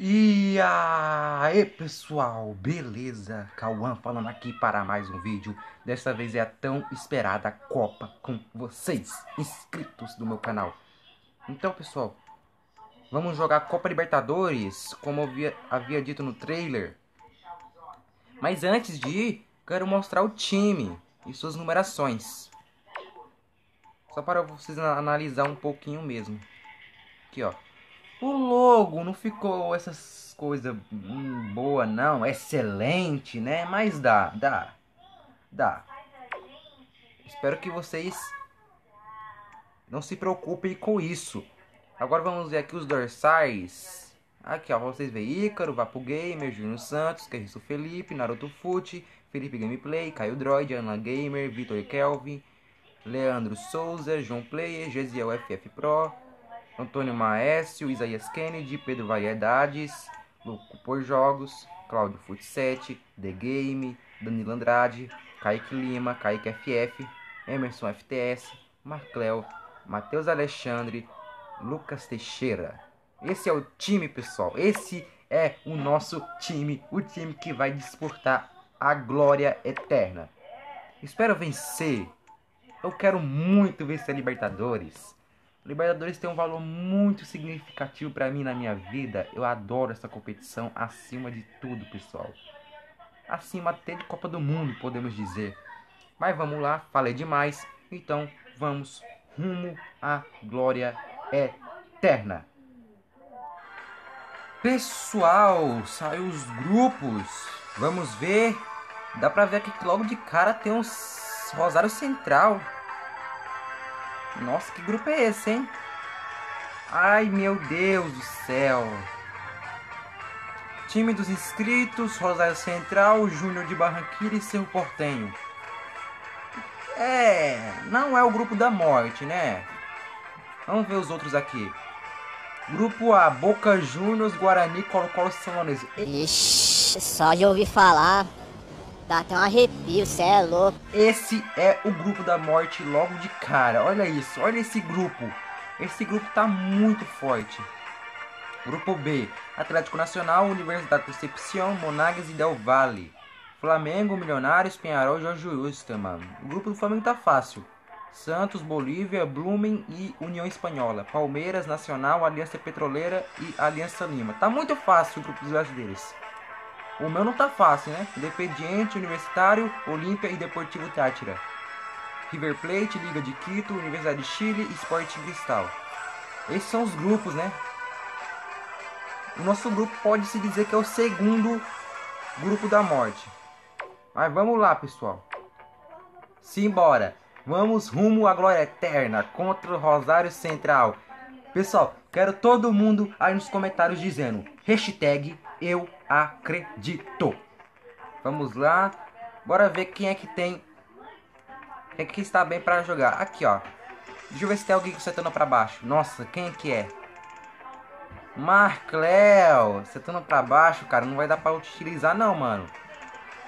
E aí pessoal, beleza? Cauã falando aqui para mais um vídeo. Dessa vez é a tão esperada Copa com vocês, inscritos do meu canal. Então pessoal, vamos jogar Copa Libertadores, como havia, havia dito no trailer. Mas antes de ir, quero mostrar o time e suas numerações. Só para vocês analisar um pouquinho mesmo. Aqui ó. O logo não ficou essas coisas hum, boa não, excelente, né? Mas dá, dá, dá. Espero que vocês não se preocupem com isso. Agora vamos ver aqui os dorsais. Aqui ó, vocês veem Ícaro, Vapo Gamer, Júnior Santos, Carriço Felipe, Naruto Fute, Felipe Gameplay, Caio Droid, Ana Gamer, Vitor Kelvin, Leandro Souza, João Player, Gesiel FF Pro, Antônio Maécio, Isaías Kennedy, Pedro Variedades, Louco por Jogos, Cláudio Fute 7, The Game, Danilo Andrade, Kaique Lima, Kaique FF, Emerson FTS, Marcleo, Matheus Alexandre, Lucas Teixeira. Esse é o time, pessoal. Esse é o nosso time, o time que vai disputar a glória eterna. Espero vencer. Eu quero muito vencer a Libertadores. Libertadores tem um valor muito significativo para mim na minha vida. Eu adoro essa competição acima de tudo, pessoal. Acima até de Copa do Mundo, podemos dizer. Mas vamos lá, falei demais. Então vamos rumo à glória eterna. Pessoal, saiu os grupos. Vamos ver. Dá pra ver aqui que logo de cara tem uns Rosário Central. Nossa, que grupo é esse, hein? Ai, meu Deus do céu. Time dos inscritos, Rosário Central, Júnior de Barranquilla e Cerro Portenho. É, não é o grupo da morte, né? Vamos ver os outros aqui. Grupo A, Boca Juniors, Guarani, Colo-Colo, São Lourenço. Ixi, só de ouvir falar, dá até um arrepio, cê é louco. Esse é o grupo da morte logo de cara. Olha isso, olha esse grupo. Esse grupo tá muito forte. Grupo B, Atlético Nacional, Universidade Concepción, Monagas e Del Valle. Flamengo, Milionários, Penharol e Jorge Wilstermann. O grupo do Flamengo tá fácil. Santos, Bolívia, Blumen e União Espanhola. Palmeiras, Nacional, Aliança Petroleira e Aliança Lima. Tá muito fácil o grupo dos brasileiros. O meu não tá fácil, né? Independiente, Universitário, Olímpia e Deportivo Tátira. River Plate, Liga de Quito, Universidade de Chile e Sporting Cristal. Esses são os grupos, né? O nosso grupo pode se dizer que é o segundo grupo da morte. Mas vamos lá, pessoal. Simbora. Vamos rumo à glória eterna contra o Rosário Central. Pessoal, quero todo mundo aí nos comentários dizendo hashtag eu acredito. Vamos lá. Bora ver quem é que tem. Quem é que está bem para jogar. Aqui, ó. Deixa eu ver se tem alguém setando para baixo. Nossa, quem é que é? Marcleo. Setando para baixo, cara. Não vai dar para utilizar não, mano.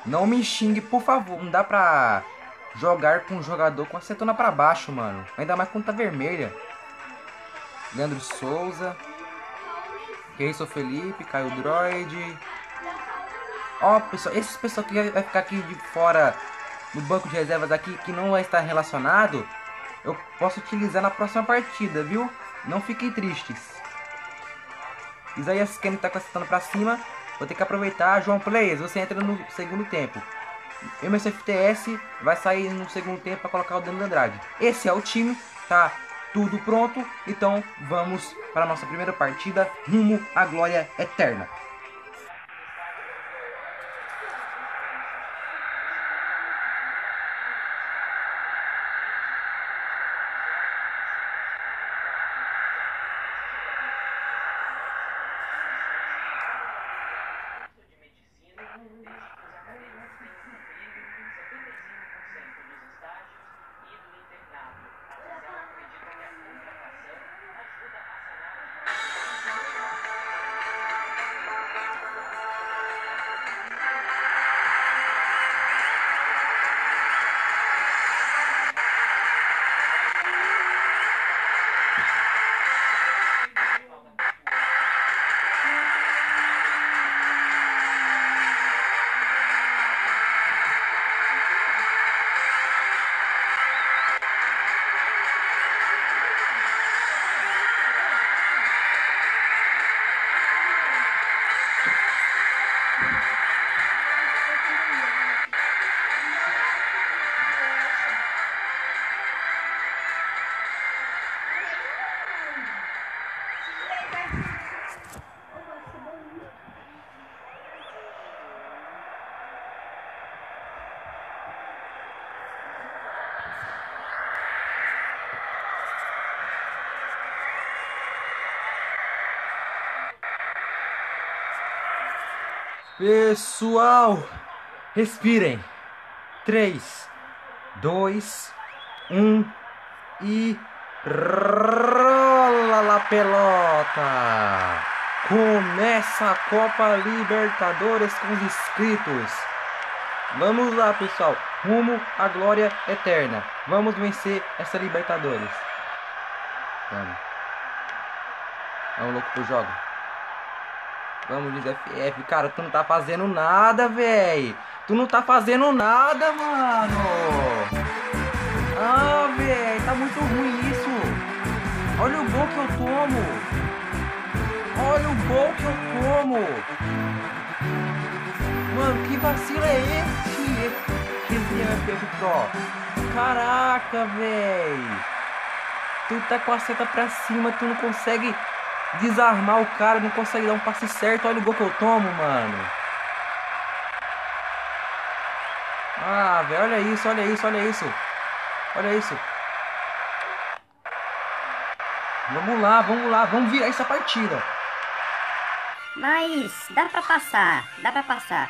Não me xingue, por favor. Não dá pra jogar com um jogador com a setona pra baixo, mano. Ainda mais com tá vermelha. Leandro Souza. Keison Felipe, Caio Droid. Ó, pessoal, esses pessoal que vai ficar aqui de fora no banco de reservas aqui, que não vai estar relacionado, eu posso utilizar na próxima partida, viu? Não fiquem tristes. Isaías Kenny tá com a setona pra cima. Vou ter que aproveitar. João Players, você entra no segundo tempo. Emerson FTS vai sair no segundo tempo para colocar o Danilo Andrade. Esse é o time, tá tudo pronto. Então vamos para a nossa primeira partida rumo à glória eterna. Pessoal, respirem. 3, 2, 1 e rola la pelota. Começa a Copa Libertadores com os inscritos. Vamos lá, pessoal. Rumo à glória eterna. Vamos vencer essa Libertadores. Vamos. Vamos louco pro jogo. Vamos, Luiz FF. Cara, tu não tá fazendo nada, velho. Tu não tá fazendo nada, mano. Ah, velho. Tá muito ruim isso. Olha o gol que eu tomo. Olha o gol que eu tomo. Mano, que vacilo é esse? Esse FF Pro. Caraca, velho. Tu tá com a seta pra cima, tu não consegue desarmar o cara, não consegue dar um passe certo. Olha o gol que eu tomo, mano. Ah, velho, olha isso, olha isso, olha isso. Olha isso. Vamos lá, vamos lá, vamos virar essa partida. Mas dá pra passar, dá pra passar.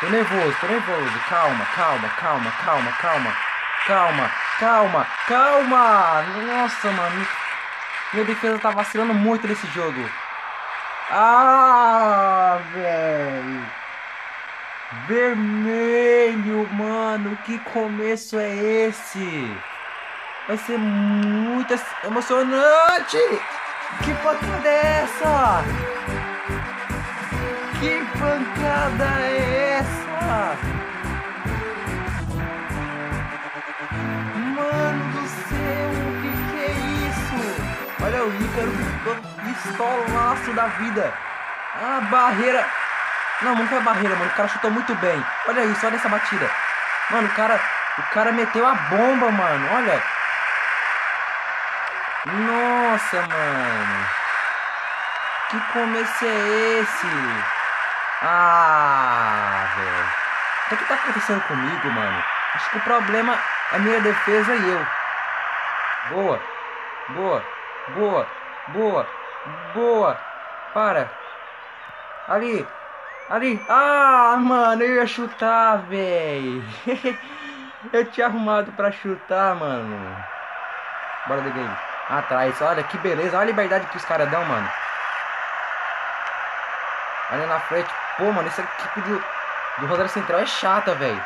Tô nervoso, tô nervoso. Calma, calma, calma, calma, calma. Calma, calma, calma. Nossa, mano. Minha defesa tá vacilando muito nesse jogo. Ah, velho. Vermelho, mano. Que começo é esse? Vai ser muito emocionante. Que pancada é essa? Que pancada é o Ícaro, pistolaço da vida. A barreira. Não, não foi a barreira, mano. O cara chutou muito bem. Olha isso, olha essa batida. Mano, o cara. O cara meteu a bomba, mano. Olha. Nossa, mano. Que começo é esse? Ah, velho. O que, que tá acontecendo comigo, mano? Acho que o problema é minha defesa e eu. Boa. Boa. Boa. Boa. Boa. Para. Ali. Ali. Ah, mano, eu ia chutar, velho. eu tinha arrumado pra chutar, mano. Bora de game. Atrás. Olha que beleza. Olha a liberdade que os caras dão, mano. Olha na frente. Pô, mano, essa equipe do, do Rosário Central é chata, velho.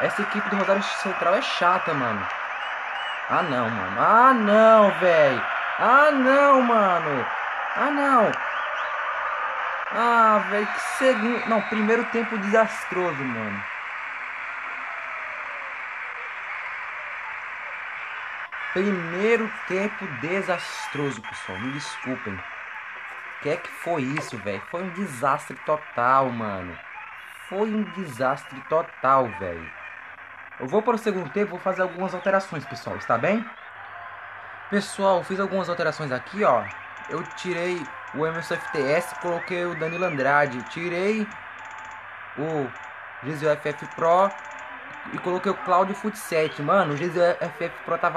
Essa equipe do Rosário Central é chata, mano. Ah, não, mano. Ah, não, velho. Ah, não, mano. Ah, não. Ah, velho, que segundo... Não, primeiro tempo desastroso, mano. Primeiro tempo desastroso, pessoal. Me desculpem. O que é que foi isso, velho? Foi um desastre total, mano. Foi um desastre total, velho. Eu vou para o segundo tempo, vou fazer algumas alterações, pessoal. Está bem? Pessoal, fiz algumas alterações aqui, ó. Eu tirei o Emerson FTS, coloquei o Danilo Andrade. Tirei o Gisel FF Pro e coloquei o Claudio Foot 7. Mano, o Gisel FF Pro tá,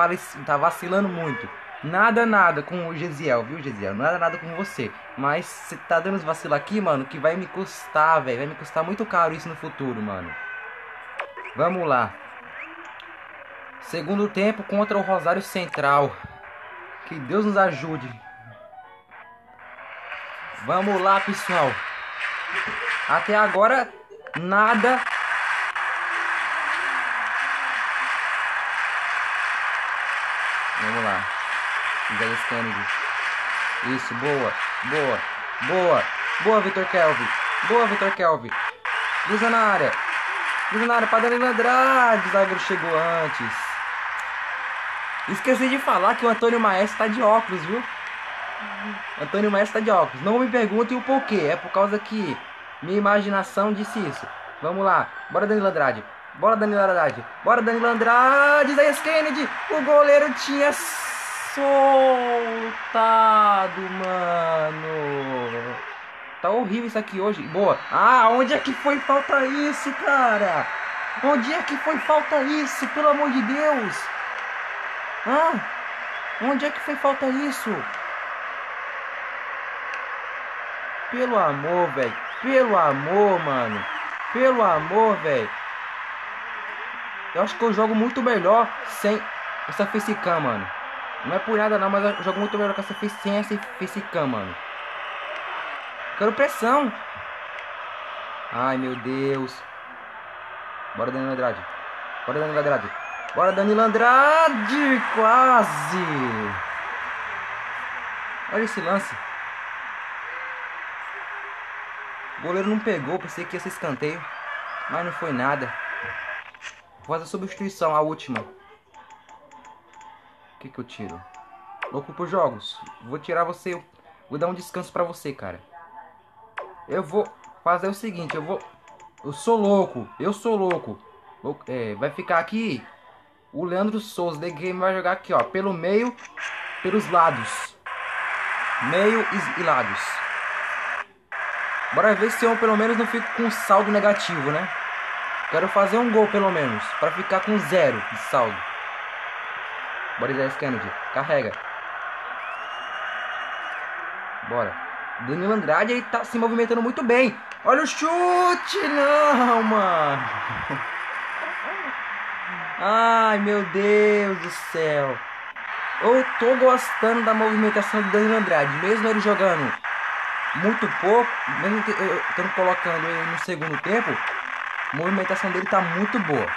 tá vacilando muito. Nada, nada com o Gesiel, viu, Gesiel? Nada, nada com você. Mas você tá dando os vacilos aqui, mano, que vai me custar, velho. Vai me custar muito caro isso no futuro, mano. Vamos lá. Segundo tempo contra o Rosário Central. Que Deus nos ajude. Vamos lá, pessoal. Até agora, nada. Vamos lá. Isaías Kennedy. Isso, boa, boa, boa. Boa, Vitor Kelvin. Boa, Vitor Kelvin. Cruza na área. Cruza na área para Danilo Andrade. O zagueiro chegou antes. Esqueci de falar que o Antônio Maestro tá de óculos, viu? Antônio Maestro tá de óculos. Não me perguntem o porquê. É por causa que minha imaginação disse isso. Vamos lá. Bora, Danilo Andrade. Bora, Danilo Andrade. Bora, Danilo Andrade. Isaías Kennedy. O goleiro tinha soltado, mano. Tá horrível isso aqui hoje. Boa. Ah, onde é que foi falta isso, cara? Onde é que foi falta isso? Pelo amor de Deus. Ah, onde é que foi falta isso? Pelo amor, velho. Pelo amor, mano. Pelo amor, velho. Eu acho que eu jogo muito melhor sem essa facecam, mano. Não é por nada não, mas eu jogo muito melhor com essa face, sem facecam, mano. Quero pressão. Ai, meu Deus. Bora, Danilo Andrade. Bora, Danilo Andrade. Bora, Danilo Andrade. Quase. Olha esse lance. O goleiro não pegou. Pensei que ia ser escanteio. Mas não foi nada. Vou fazer a substituição, a última. O que que eu tiro? Louco por jogos. Vou tirar você. Vou dar um descanso pra você, cara. Eu vou fazer o seguinte. Eu vou... Eu sou louco. Eu sou louco. É, vai ficar aqui. O Leandro Souza. The Game vai jogar aqui, ó. Pelo meio. Pelos lados. Meio e lados. Bora ver se eu pelo menos não fico com saldo negativo, né? Quero fazer um gol pelo menos. Pra ficar com zero de saldo. Boris Kennedy. Carrega. Bora. Danilo Andrade ele tá se movimentando muito bem. Olha o chute! Não, mano. Ai, meu Deus do céu. Eu tô gostando da movimentação do Danilo Andrade. Mesmo ele jogando muito pouco, mesmo eu estando colocando ele no segundo tempo, a movimentação dele tá muito boa.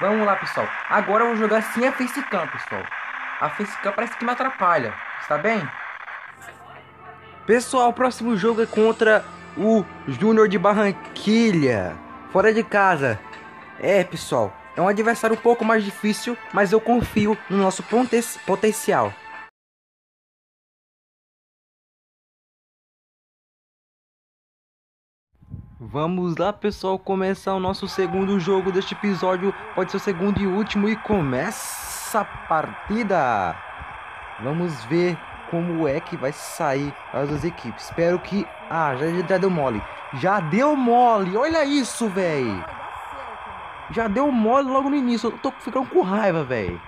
Vamos lá, pessoal. Agora eu vou jogar sem a facecam, pessoal. A facecam parece que me atrapalha. Está bem? Pessoal, o próximo jogo é contra o Júnior de Barranquilha. Fora de casa. É, pessoal. É um adversário um pouco mais difícil, mas eu confio no nosso potencial. Vamos lá, pessoal, começar o nosso segundo jogo deste episódio. Pode ser o segundo e último e começa a partida. Vamos ver como é que vai sair as duas equipes. Espero que... Ah, já, já deu mole. Já deu mole. Olha isso, velho. Já deu mole logo no início. Eu tô ficando com raiva, velho.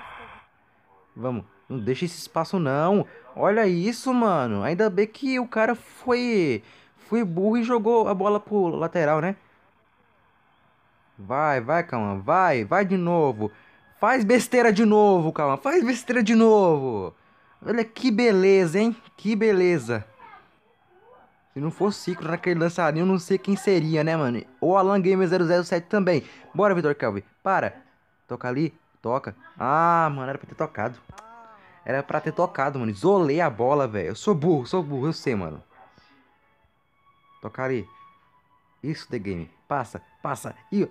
Vamos. Não deixa esse espaço, não. Olha isso, mano. Ainda bem que o cara foi... Foi burro e jogou a bola pro lateral, né? Vai, vai, calma. Vai, vai de novo. Faz besteira de novo, calma. Faz besteira de novo. Olha que beleza, hein? Que beleza. Se não fosse Ciclo naquele lançarinho, não sei quem seria, né, mano? Ou Alan Gamer 007 também. Bora, Vitor Kelvin. Para. Toca ali. Toca. Ah, mano, era pra ter tocado. Era pra ter tocado, mano. Isolei a bola, velho. Eu sou burro, sou burro, eu sei, mano. Toca ali. Isso, The Game. Passa, passa. Ih,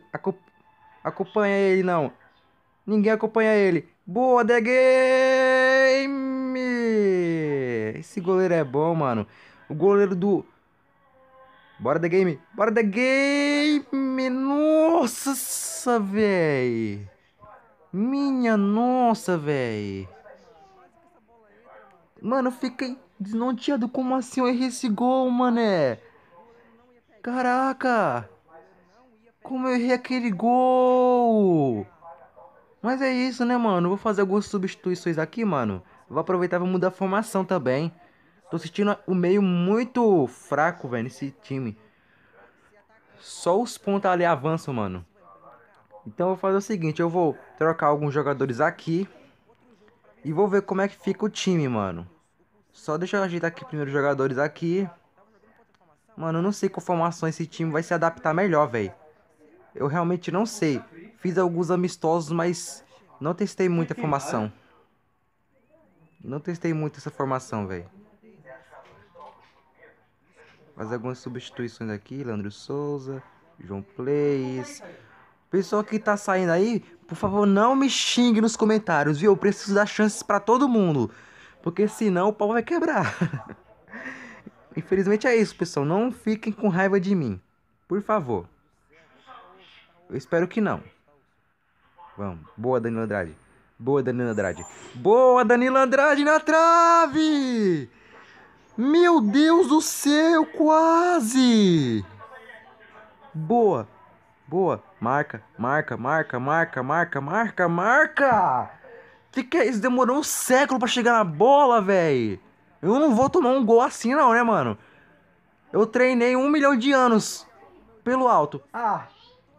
acompanha ele, não. Ninguém acompanha ele. Boa, The Game! Esse goleiro é bom, mano. O goleiro do... Bora The Game. Bora The Game. Nossa, véi. Minha nossa, véi. Mano, eu fiquei desnorteado. Como assim eu errei esse gol, mané? Caraca. Como eu errei aquele gol. Mas é isso, né, mano? Vou fazer algumas substituições aqui, mano. Vou aproveitar e vou mudar a formação também. Tô sentindo o meio muito fraco, velho, nesse time. Só os pontos ali avançam, mano. Então eu vou fazer o seguinte, eu vou trocar alguns jogadores aqui. E vou ver como é que fica o time, mano. Só deixa eu ajeitar aqui primeiro os jogadores aqui. Mano, eu não sei qual formação esse time vai se adaptar melhor, velho. Eu realmente não sei. Fiz alguns amistosos, mas não testei muita formação. Não testei muito essa formação, velho. Fazer algumas substituições aqui. Leandro Souza, João Plays. Pessoal que tá saindo aí, por favor, não me xingue nos comentários, viu? Eu preciso dar chances para todo mundo. Porque senão o pau vai quebrar. Infelizmente é isso, pessoal. Não fiquem com raiva de mim. Por favor. Eu espero que não. Vamos. Boa, Danilo Andrade. Boa, Danilo Andrade. Boa, Danilo Andrade na trave! Meu Deus do céu, quase! Boa, boa. Marca, marca, marca, marca, marca, marca, marca! Que que é isso? Demorou um século pra chegar na bola, velho! Eu não vou tomar um gol assim não, né, mano? Eu treinei um milhão de anos pelo alto. Ah,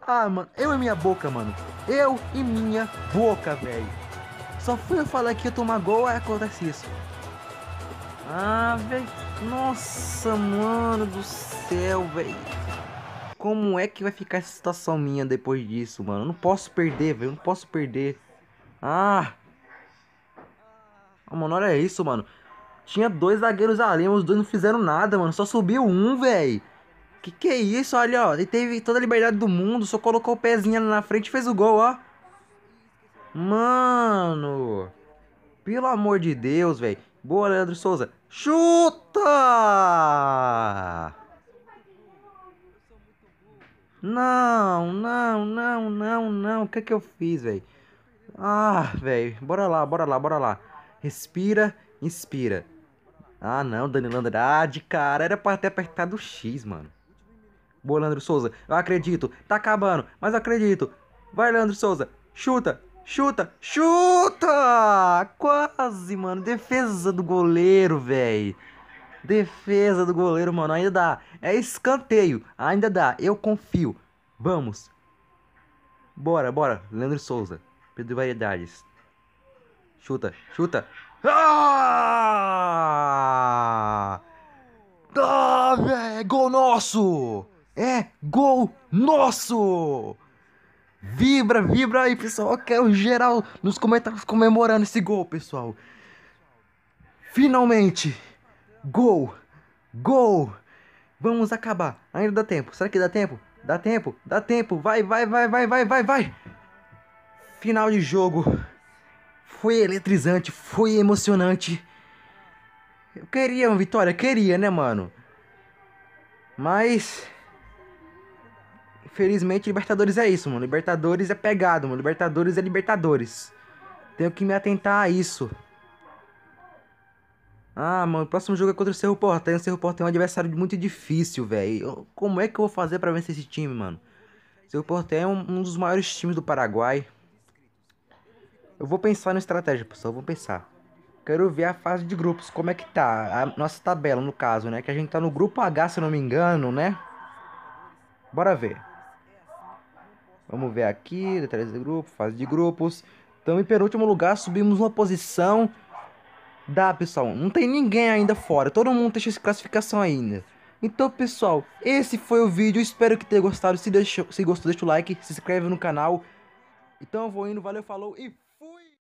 ah, mano, eu e minha boca, mano. Eu e minha boca, velho. Só fui eu falar que ia tomar gol, aí acontece isso. Ah, velho. Nossa, mano do céu, velho. Como é que vai ficar essa situação minha depois disso, mano? Eu não posso perder, velho. Não posso perder. Ah. ah mano, olha isso, mano. Tinha dois zagueiros ali, os dois não fizeram nada, mano. Só subiu um, velho. Que que é isso? Olha, ó. Ele teve toda a liberdade do mundo, só colocou o pezinho ali na frente e fez o gol, ó. Mano. Pelo amor de Deus, velho. Boa, Leandro Souza. Chuta! Não, não, não, não, não. O que é que eu fiz, velho? Ah, velho. Bora lá, bora lá, bora lá. Respira, inspira. Ah, não, Danilo Andrade, cara. Era pra ter apertado o X, mano. Boa, Leandro Souza. Eu acredito. Tá acabando, mas eu acredito. Vai, Leandro Souza. Chuta, chuta, chuta! Quase, mano. Defesa do goleiro, velho. Defesa do goleiro, mano. Ainda dá. É escanteio. Ainda dá. Eu confio. Vamos. Bora, bora. Leandro Souza. Pedro Variedades. Chuta, chuta. Ah! Ah, velho. Gol nosso! É gol nosso! Vibra, vibra aí, pessoal. Eu quero geral nos comentários comemorando esse gol, pessoal. Finalmente! Gol! Gol! Vamos acabar. Ainda dá tempo. Será que dá tempo? Dá tempo? Dá tempo. Vai, vai, vai, vai, vai, vai, vai. Final de jogo. Foi eletrizante, foi emocionante. Eu queria uma vitória, queria, né, mano? Mas Infelizmente, Libertadores é isso, mano. Libertadores é pegado, mano. Libertadores é Libertadores. Tenho que me atentar a isso. Ah, mano, o próximo jogo é contra o Cerro Porteño. O Cerro Porteño é um adversário muito difícil, velho. Como é que eu vou fazer pra vencer esse time, mano? O Cerro Porteño é um, um, dos maiores times do Paraguai. Eu vou pensar na estratégia, pessoal. Vou pensar. Quero ver a fase de grupos, como é que tá. A nossa tabela, no caso, né? Que a gente tá no grupo H, se eu não me engano, né? Bora ver. Vamos ver aqui, detalhes de grupo, fase de grupos. Então, em penúltimo lugar, subimos uma posição. Dá, pessoal. Não tem ninguém ainda fora. Todo mundo tem classificação ainda. Então, pessoal, esse foi o vídeo. Espero que tenha gostado. Se, deixou, se gostou, deixa o like, se inscreve no canal. Então, eu vou indo. Valeu, falou e